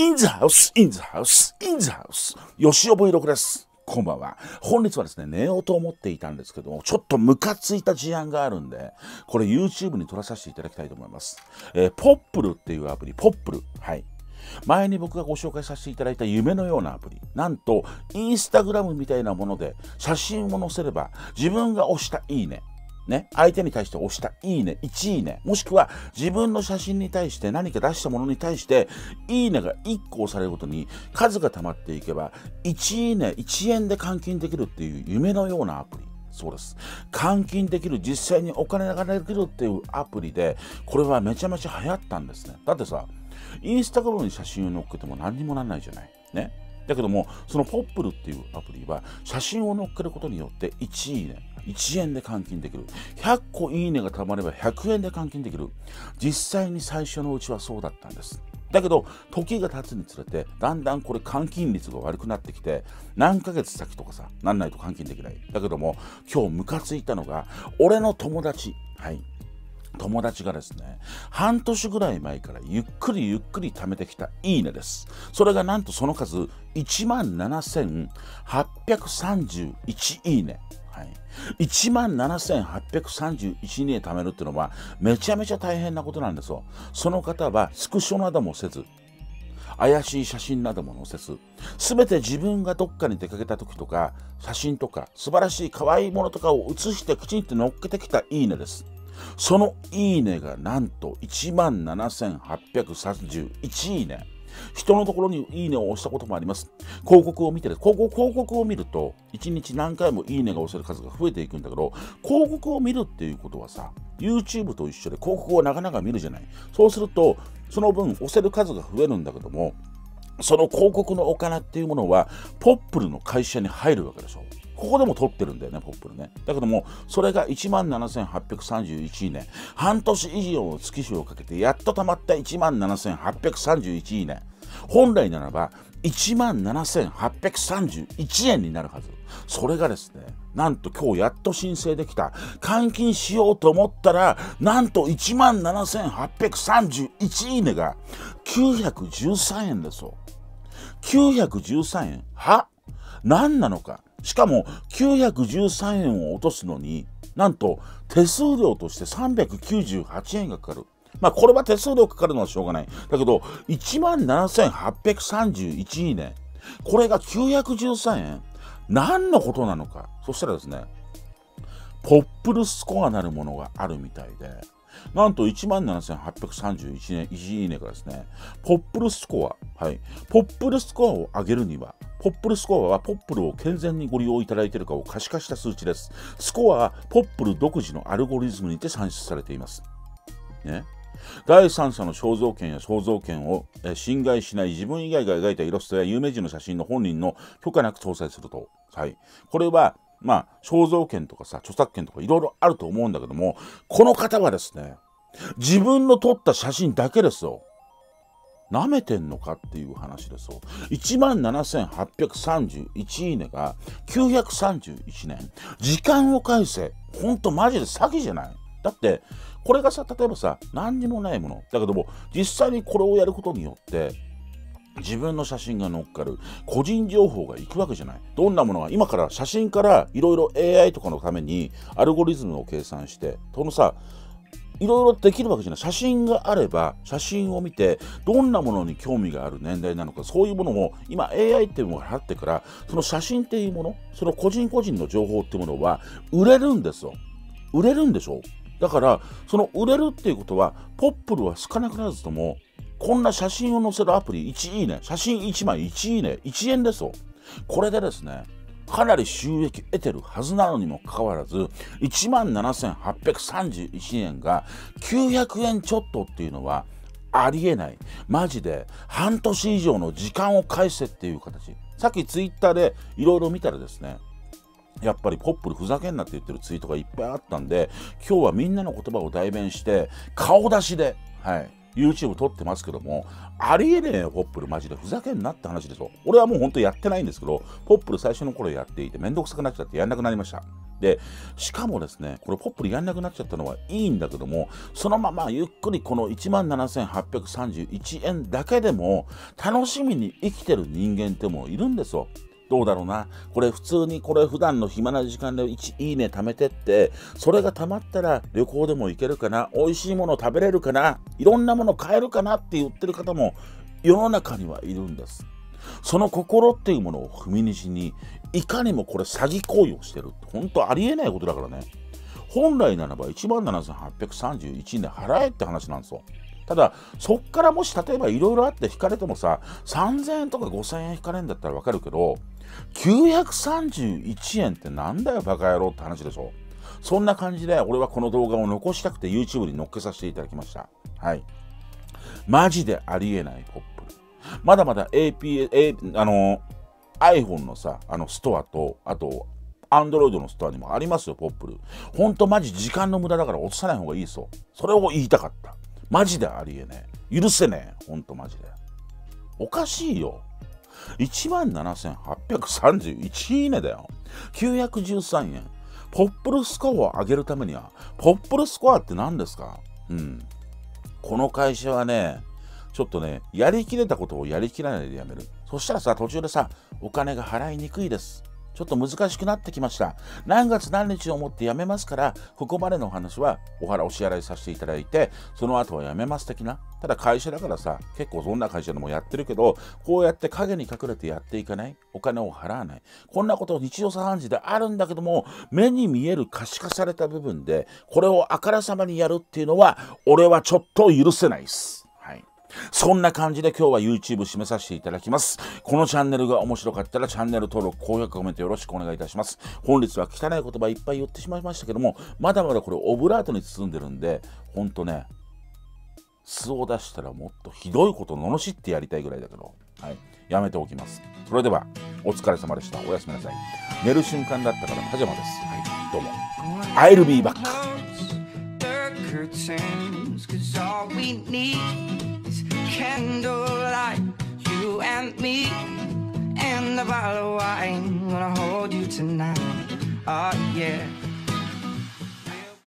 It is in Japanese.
インザハウス、インザハウス、インザハウス。吉尾 Vlog です。こんばんは。本日はですね、寝ようと思っていたんですけども、ちょっとムカついた事案があるんで、これ YouTube に撮らさせていただきたいと思います。えー、ポップルっていうアプリ、ポップル。はい。前に僕がご紹介させていただいた夢のようなアプリ。なんと、インスタグラムみたいなもので写真を載せれば、自分が押したいいね、ね、相手に対して押したいいね、1いいね、もしくは自分の写真に対して何か出したものに対して、いいねが1個押されるごとに数が溜まっていけば、1いいね、1円で換金できるっていう夢のようなアプリ。そうです。換金できる、実際にお金ができるっていうアプリで、これはめちゃめちゃ流行ったんですね。だってさ、インスタグラムに写真を載っけても何にもならないじゃない。ね。だけども、そのポップルっていうアプリは、写真を載っけることによって1いいね、1円で換金できる。100個いいねが貯まれば100円で換金できる。実際に最初のうちはそうだったんです。だけど、時が経つにつれて、だんだんこれ換金率が悪くなってきて、何ヶ月先とかさ、なんないと換金できない。だけども、今日ムカついたのが、俺の友達、はい、友達がですね、半年ぐらい前からゆっくりゆっくり貯めてきたいいねです。それがなんとその数、17,831いいね。はい、1万7831人貯めるっていうのはめちゃめちゃ大変なことなんですよ。その方はスクショなどもせず、怪しい写真なども載せず、すべて自分がどっかに出かけた時とか、写真とか、素晴らしい可愛いものとかを写してきちんと載っけてきたいいねです。そのいいねがなんと17,831いいね。人のところにいいねを押したこともあります。広告を見てる。広告広告を見ると、1日何回もいいねが押せる数が増えていくんだけど、広告を見るっていうことはさ、YouTube と一緒で広告をなかなか見るじゃない。そうすると、その分押せる数が増えるんだけども、その広告のお金っていうものは、ポップルの会社に入るわけでしょ。ここでも取ってるんだよね、ポップルね。だけども、それが17,831いいね。半年以上の月日をかけて、やっと溜まった17,831いいね。本来ならば、17,831円になるはず。それがですね、なんと今日やっと申請できた。換金しようと思ったら、なんと17,831いいねが913円ですよ。913円は？何なのかしかも913円を落とすのになんと手数料として398円がかかる。まあこれは手数料かかるのはしょうがない。だけど17,831いいね。これが913円何のことなのか。そしたらですね、ポップルスコアなるものがあるみたいで、なんと17,831円、いいねがですね、ポップルスコア、はい、ポップルスコアを上げるには、ポップルスコアはポップルを健全にご利用いただいているかを可視化した数値です。スコアはポップル独自のアルゴリズムにて算出されています。ね、第三者の肖像権や肖像権を侵害しない自分以外が描いたイラストや有名人の写真の本人の許可なく搭載すると。はい、これはまあ、肖像権とかさ、著作権とかいろいろあると思うんだけども、この方はですね、自分の撮った写真だけですよ。舐めてんのかっていう話ですよ。17,831いいねが931年。時間を返せ。ほんとマジで詐欺じゃないだって、これがさ、例えばさ、何にもないもの。だけども、実際にこれをやることによって、自分の写真が載っかる個人情報がいくわけじゃないどんなものが今から写真からいろいろ AI とかのためにアルゴリズムを計算してそのさいろいろできるわけじゃない。写真があれば写真を見てどんなものに興味がある年代なのかそういうものも今 AI っていうものがあってからその写真っていうものその個人個人の情報っていうものは売れるんですよ。売れるんでしょだからその売れるっていうことはポップルは少なくならずともこんな写真を載せるアプリ1いいね、写真1枚1いいね、1円ですよ。これでですね、かなり収益得てるはずなのにもかかわらず、17,831円が900円ちょっとっていうのはありえない。マジで半年以上の時間を返せっていう形。さっきツイッターでいろいろ見たらですね、やっぱりポップルふざけんなって言ってるツイートがいっぱいあったんで、今日はみんなの言葉を代弁して、顔出しで、はい、YouTube 撮ってますけども、ありえねえよ、ポップル、マジで。ふざけんなって話ですよ。俺はもうほんとやってないんですけど、ポップル最初の頃やっていて、めんどくさくなっちゃってやんなくなりました。でしかもですねこれポップルやんなくなっちゃったのはいいんだけどもそのままゆっくりこの17,831円だけでも楽しみに生きてる人間ってもいるんですよどうだろうな。これ普通にこれ普段の暇な時間で1いいね貯めてって、それが貯まったら旅行でも行けるかな、美味しいもの食べれるかな、いろんなもの買えるかなって言ってる方も世の中にはいるんです。その心っていうものを踏みにしに、いかにもこれ詐欺行為をしてるって本当ありえないことだからね。本来ならば1万7831円で払えって話なんですよ。ただ、そっからもし例えばいろいろあって引かれてもさ、3000円とか5000円引かれるんだったらわかるけど、931円ってなんだよバカ野郎って話でしょ。そんな感じで俺はこの動画を残したくて YouTube に載っけさせていただきました。はい。マジでありえないポップル。まだまだ AP、A、あの、iPhone のさ、あのストアと、あと、Android のストアにもありますよ、ポップル。ほんとマジ時間の無駄だから落とさない方がいいそう。それを言いたかった。マジでありえねえ。許せねえ。ほんとマジで。おかしいよ。17,831いいねだよ。913円。ポップルスコアを上げるためには、ポップルスコアって何ですか？うん。この会社はね、ちょっとね、やりきれたことをやりきらないでやめる。そしたらさ、途中でさ、お金が払いにくいです。ちょっと難しくなってきました。何月何日をもって辞めますから、ここまでのお話はお払お支払いさせていただいて、その後は辞めます的な。ただ会社だからさ、結構そんな会社でもやってるけど、こうやって影に隠れてやっていかない。お金を払わない。こんなこと日常茶飯事であるんだけども、目に見える可視化された部分で、これをあからさまにやるっていうのは、俺はちょっと許せないです。そんな感じで今日は YouTube 締めさせていただきます。このチャンネルが面白かったらチャンネル登録、高評価、コメントよろしくお願いいたします。本日は汚い言葉いっぱい言ってしまいましたけども、まだまだこれオブラートに包んでるんで、ほんとね、素を出したらもっとひどいこと罵ってやりたいぐらいだけど、はい、やめておきます。それでは、お疲れ様でした。おやすみなさい。寝る瞬間だったからパジャマです。はい、どうも。I'll be back. Candlelight, you and me, and a bottle of wine. Gonna hold you tonight. Oh, yeah.